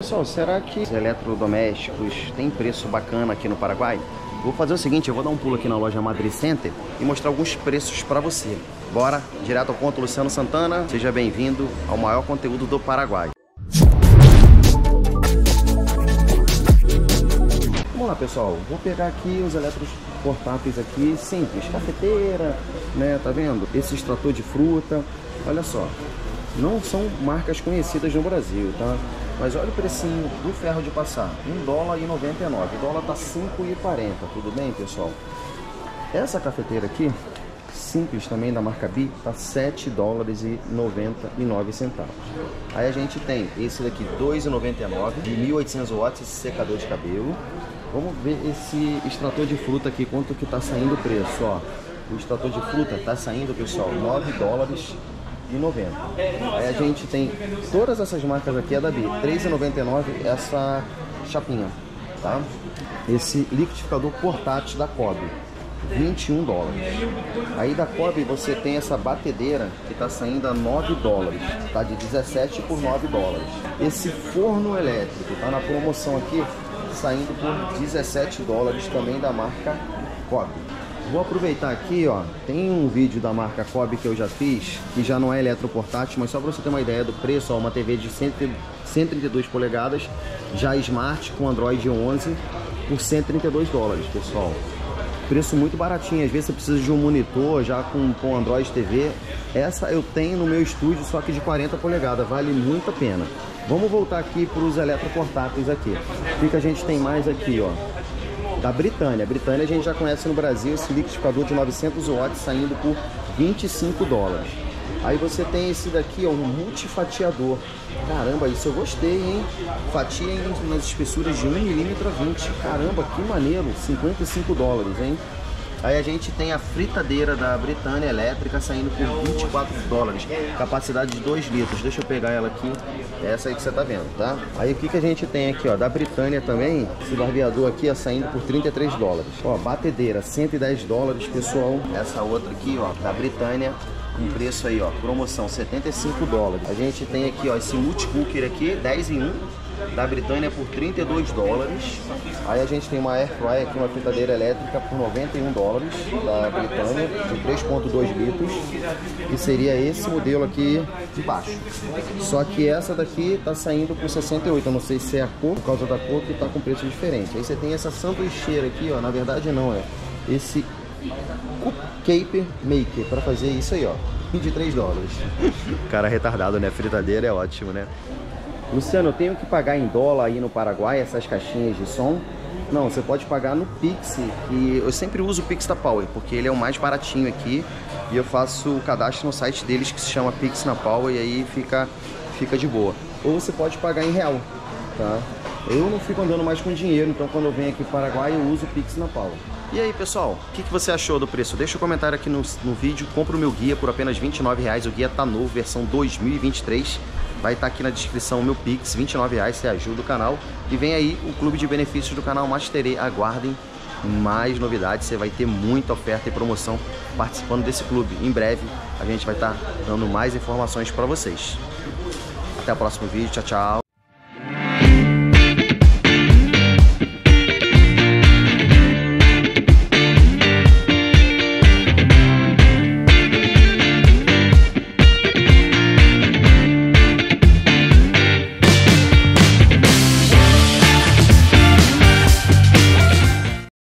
Pessoal, será que os eletrodomésticos têm preço bacana aqui no Paraguai? Vou fazer o seguinte, eu vou dar um pulo aqui na loja Madrid Center e mostrar alguns preços para você. Bora, direto ao ponto, Luciano Santana. Seja bem-vindo ao maior conteúdo do Paraguai. Vamos lá, pessoal. Vou pegar aqui os eletros portáteis aqui, simples. Cafeteira, né? Tá vendo? Esse extrator de fruta. Olha só. Não são marcas conhecidas no Brasil, tá? Mas olha o precinho do ferro de passar, 1 dólar e 99. O dólar tá 5,40, tudo bem, pessoal? Essa cafeteira aqui, simples também da marca B, tá 7 dólares e 99 centavos. Aí a gente tem esse daqui 2,99 de 1800 watts, esse secador de cabelo. Vamos ver esse extrator de fruta aqui, quanto que tá saindo o preço, ó. O extrator de fruta tá saindo, pessoal, 9 dólares de 90. Aí a gente tem todas essas marcas aqui é da B, 3,99 essa chapinha, tá? Esse liquidificador portátil da Kobe, 21 dólares. Aí da Kobe você tem essa batedeira que está saindo a 9 dólares, tá de 17 por 9 dólares. Esse forno elétrico tá na promoção aqui, saindo por 17 dólares também da marca Kobe. Vou aproveitar aqui, ó, tem um vídeo da marca Kobe que eu já fiz, que já não é eletroportátil, mas só para você ter uma ideia do preço, ó, uma TV de 132 polegadas, já Smart com Android 11 por 132 dólares, pessoal. Preço muito baratinho, às vezes você precisa de um monitor já com, com Android TV. Essa eu tenho no meu estúdio, só que de 40 polegadas, vale muito a pena. Vamos voltar aqui para os eletroportáteis aqui. O que a gente tem mais aqui, ó? Da Britânia. A Britânia a gente já conhece no Brasil esse liquidificador de 900 watts saindo por 25 dólares. Aí você tem esse daqui, ó, um multifatiador. Caramba, isso eu gostei, hein? Fatia nas espessuras de 1 milímetro a 20. Caramba, que maneiro, 55 dólares, hein? Aí a gente tem a fritadeira da Britânia elétrica saindo por 24 dólares, capacidade de 2 litros. Deixa eu pegar ela aqui, essa aí que você tá vendo, tá? Aí o que, que a gente tem aqui, ó, da Britânia também, esse barbeador aqui, ó, saindo por 33 dólares. Ó, batedeira, 110 dólares, pessoal. Essa outra aqui, ó, da Britânia, um preço aí, ó, promoção, 75 dólares. A gente tem aqui, ó, esse multicooker aqui, 10 em 1, da Britânia por 32 dólares. Aí a gente tem uma air fryer aqui, uma fritadeira elétrica por 91 dólares da Britânia, de 3.2 litros. E seria esse modelo aqui de baixo. Só que essa daqui tá saindo por 68, eu não sei se é a cor, por causa da cor que tá com preço diferente. Aí você tem essa sanduicheira aqui, ó, na verdade não, é esse Cupcake Maker para fazer isso aí, ó. 23 dólares. Cara retardado, né? Fritadeira é ótimo, né? Luciano, eu tenho que pagar em dólar aí no Paraguai essas caixinhas de som? Não, você pode pagar no Pix, e eu sempre uso o Pix da Power, porque ele é o mais baratinho aqui, e eu faço o cadastro no site deles que se chama Pix na Power, e aí fica, fica de boa. Ou você pode pagar em real, tá? Eu não fico andando mais com dinheiro, então quando eu venho aqui para o Paraguai eu uso o Pix na Power. E aí pessoal, o que, que, você achou do preço? Deixa um comentário aqui no, no vídeo, compra o meu guia por apenas R$29,00, o guia tá novo, versão 2023 Vai estar tá aqui na descrição o meu Pix, R$29,00, você ajuda o canal. E vem aí o clube de benefícios do canal Masterê. Aguardem mais novidades, você vai ter muita oferta e promoção participando desse clube. Em breve a gente vai estar tá dando mais informações para vocês. Até o próximo vídeo, tchau, tchau.